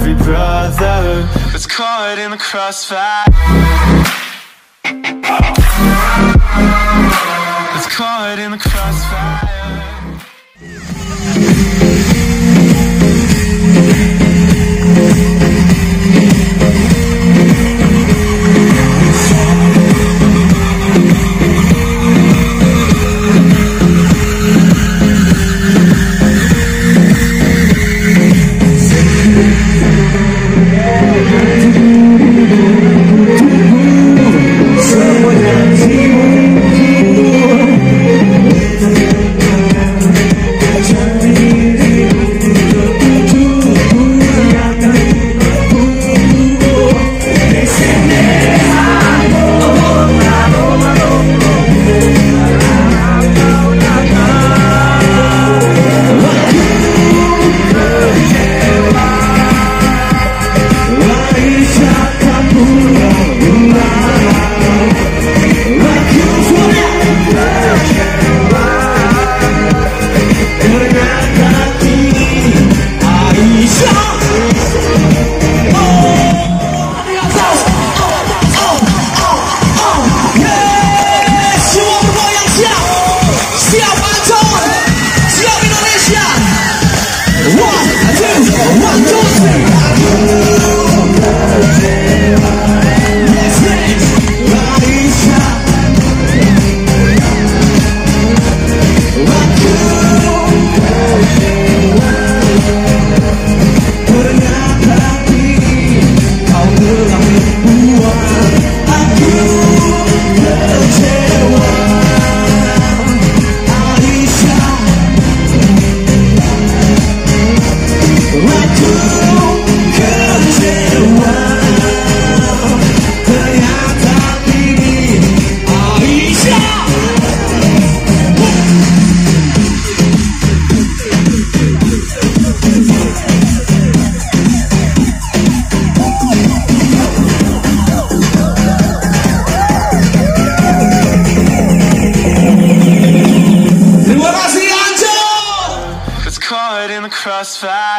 every brother that's caught in the crossfire. That's caught in the crossfire. One. crossfire